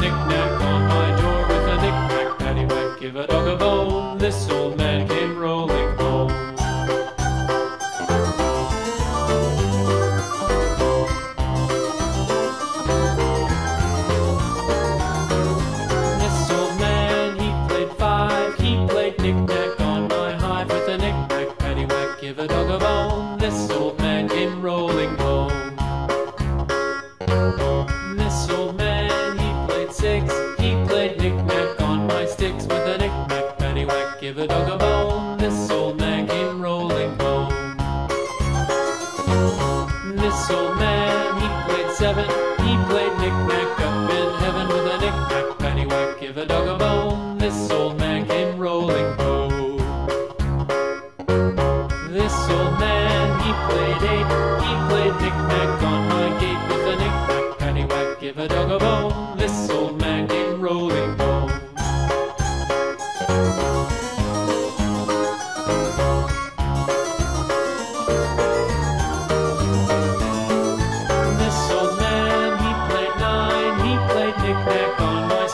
knick-knack on my door with a knick-knack paddywhack. Give a dog a bone, this old man came rolling.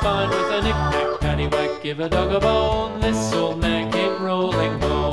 fine with a knick-knack, paddywhack, give a dog a bone. This old man came rolling home.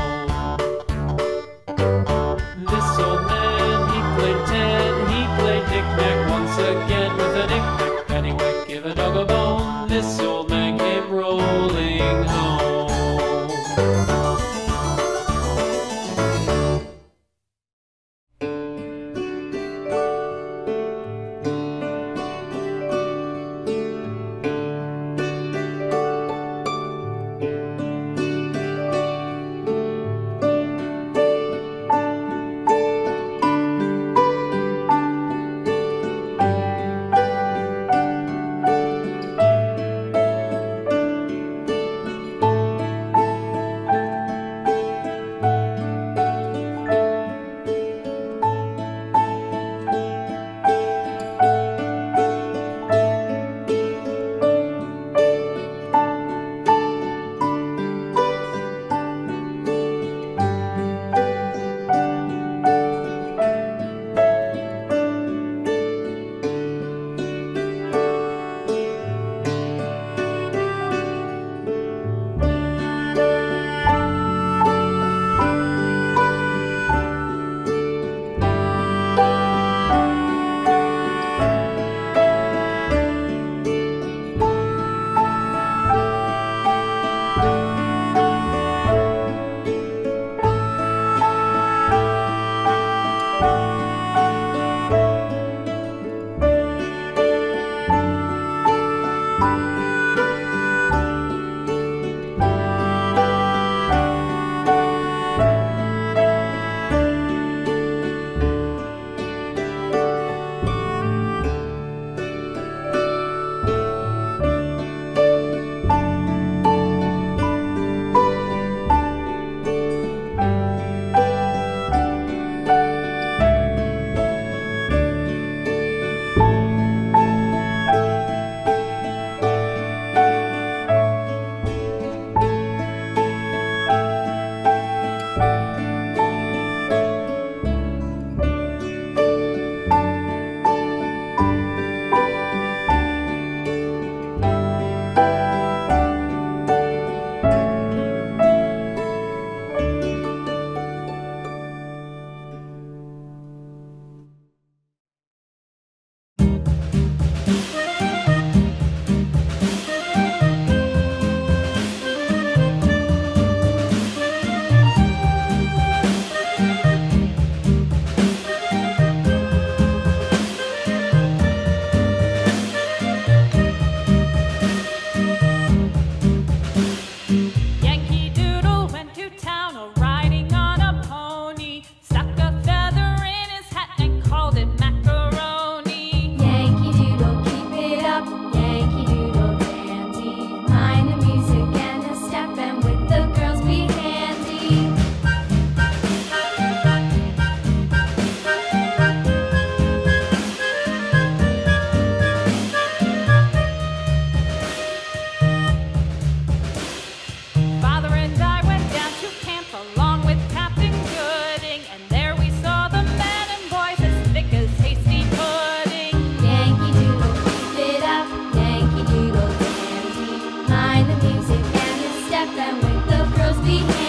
The